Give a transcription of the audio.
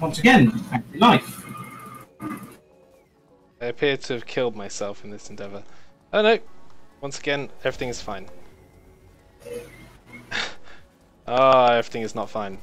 Once again, active life. I appear to have killed myself in this endeavor. Oh no! Once again, everything is fine. Ah, everything is not fine.